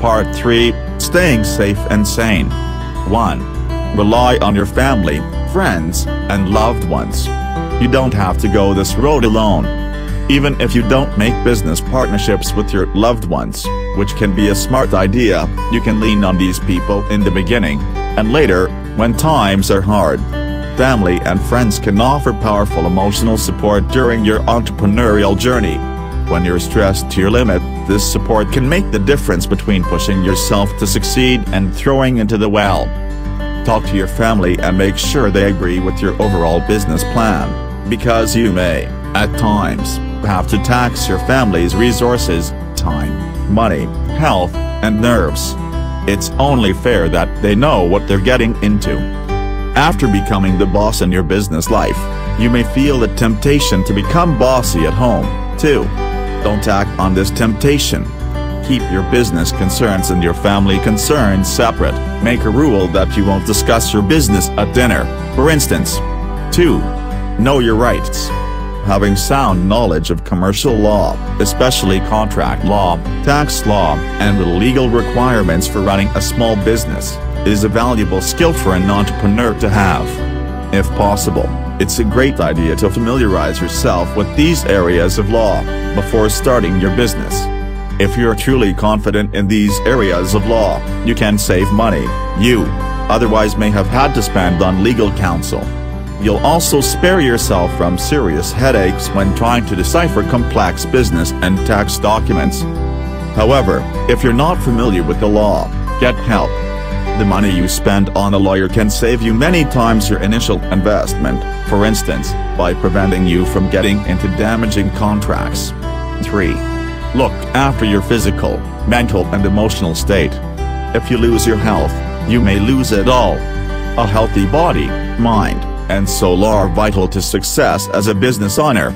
Part 3, Staying Safe and Sane. 1. Rely on your family, friends, and loved ones. You don't have to go this road alone. Even if you don't make business partnerships with your loved ones, which can be a smart idea, you can lean on these people in the beginning, and later, when times are hard. Family and friends can offer powerful emotional support during your entrepreneurial journey. When you're stressed to your limit, this support can make the difference between pushing yourself to succeed and throwing into the well. Talk to your family and make sure they agree with your overall business plan, because you may, at times, have to tax your family's resources, time, money, health, and nerves. It's only fair that they know what they're getting into. After becoming the boss in your business life, you may feel the temptation to become bossy at home, too. Don't act on this temptation. Keep your business concerns and your family concerns separate. Make a rule that you won't discuss your business at dinner, for instance. 2. Know your rights. Having sound knowledge of commercial law, especially contract law, tax law, and the legal requirements for running a small business, is a valuable skill for an entrepreneur to have. If possible, it's a great idea to familiarize yourself with these areas of law before starting your business. If you're truly confident in these areas of law, you can save money you otherwise may have had to spend on legal counsel. You'll also spare yourself from serious headaches when trying to decipher complex business and tax documents. However, if you're not familiar with the law, get help. The money you spend on a lawyer can save you many times your initial investment, for instance, by preventing you from getting into damaging contracts. 3. Look after your physical, mental and emotional state. If you lose your health, you may lose it all. A healthy body, mind, and soul are vital to success as a business owner.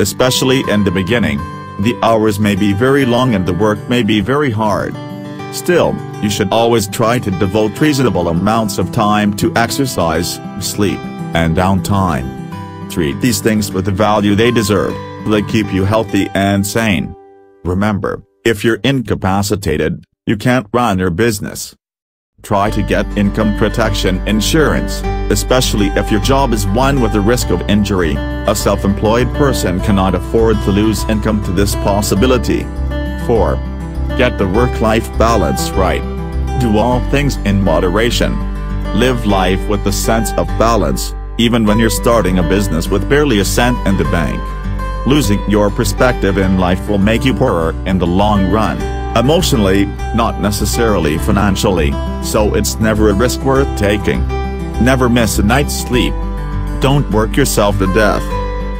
Especially in the beginning. The hours may be very long and the work may be very hard. Still, you should always try to devote reasonable amounts of time to exercise, sleep, and downtime. Treat these things with the value they deserve, they keep you healthy and sane. Remember, if you're incapacitated, you can't run your business. Try to get income protection insurance, especially if your job is one with a risk of injury. A self-employed person cannot afford to lose income to this possibility. 4. Get the work-life balance right. Do all things in moderation. Live life with a sense of balance, even when you're starting a business with barely a cent in the bank. Losing your perspective in life will make you poorer in the long run. Emotionally, not necessarily financially, so it's never a risk worth taking. Never miss a night's sleep. Don't work yourself to death.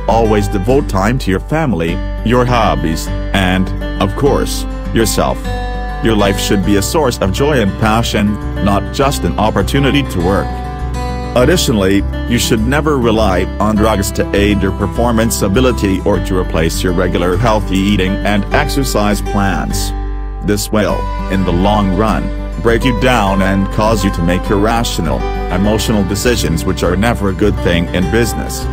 Always devote time to your family, your hobbies, and, of course, yourself. Your life should be a source of joy and passion, not just an opportunity to work. Additionally, you should never rely on drugs to aid your performance ability or to replace your regular healthy eating and exercise plans. This will, in the long run, break you down and cause you to make irrational, emotional decisions which are never a good thing in business.